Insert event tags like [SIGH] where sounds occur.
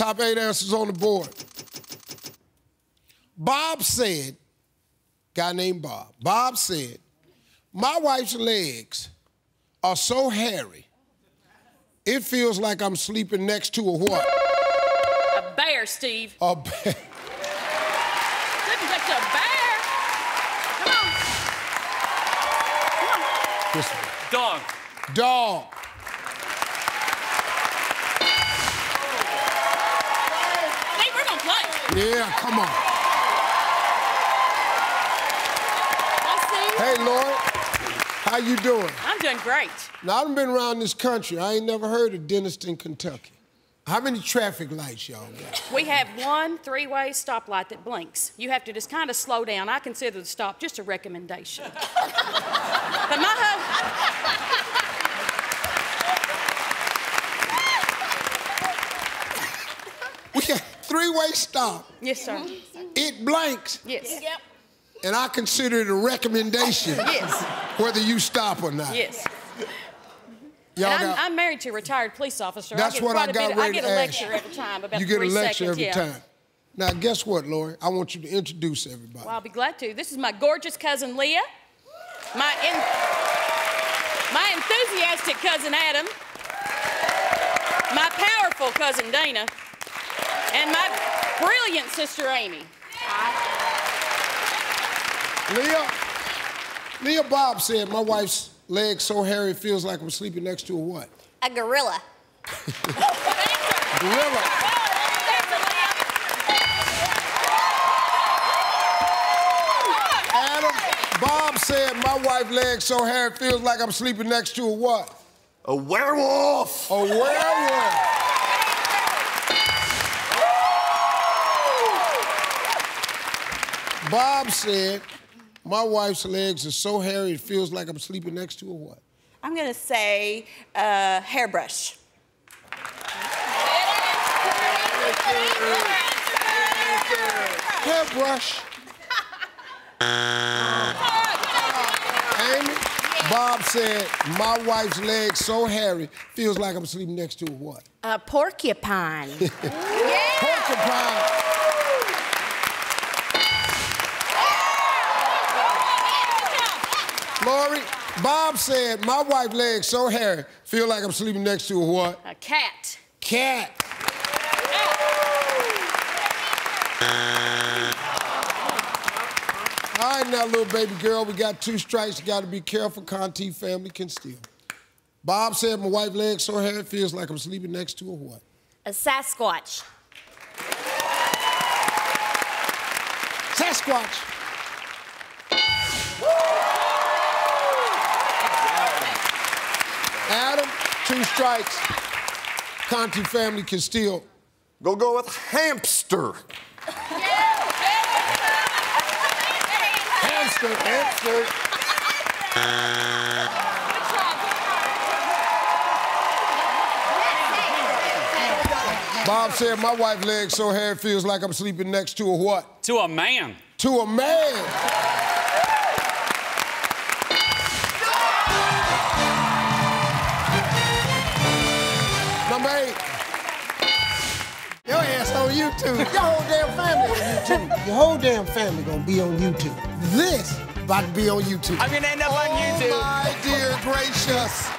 Top eight answers on the board. Bob said, guy named Bob, Bob said, my wife's legs are so hairy, it feels like I'm sleeping next to a what? A bear, Steve. A bear. [LAUGHS] Couldn't touch a bear. Come on. Come on. Dog. Dog. Yeah, come on. Hi, Steve. Hey, Lloyd. How you doing? I'm doing great. Now, I've been around this country. I ain't never heard of Denniston, Kentucky. How many traffic lights y'all got? We have one three-way stoplight that blinks. You have to just kind of slow down. I consider the stop just a recommendation. [LAUGHS] but my husband, We got three-way stop. yes, sir. It blanks, Yes. Yep. and I consider it a recommendation [LAUGHS] Yes. whether you stop or not. Yes. Y'all And I'm, got, I'm married to a retired police officer. That's I get what quite I a got bit, ready I get a lecture every time about you get a lecture seconds. every yeah. time. Now, guess what, Lori? I want you to introduce everybody. Well, I'll be glad to. This is my gorgeous cousin Leah, my in, my enthusiastic cousin Adam, my powerful cousin Dana, and my brilliant sister Amy. Leah, Leah Bob said my wife's legs so hairy it feels like I'm sleeping next to a what? A gorilla. [LAUGHS] Gorilla. Adam, Bob said my wife's legs so hairy it feels like I'm sleeping next to a what? A werewolf. A werewolf. Bob said my wife's legs are so hairy it feels like I'm sleeping next to a what? I'm gonna say uh, hairbrush. Hairbrush. Amy, Bob said my wife's legs so hairy feels like I'm sleeping next to a what? A porcupine. [LAUGHS] Porcupine. Lori, Bob said my wife's legs so hairy feel like I'm sleeping next to a what? A cat. Cat. All right, now, little baby girl, we got two strikes. You got to be careful. Conti family can steal. Bob said my wife's legs so hairy feels like I'm sleeping next to a what? A Sasquatch. Sasquatch. Two strikes. Conti family can steal. Go go with hamster. Hamster, hamster. Bob said my wife's legs so hairy feels like I'm sleeping next to a what? To a man. To a man. YouTube. Your whole damn family on YouTube. Your whole damn family gonna be on YouTube. This about to be on YouTube. I'm gonna end up on YouTube. Oh my dear gracious.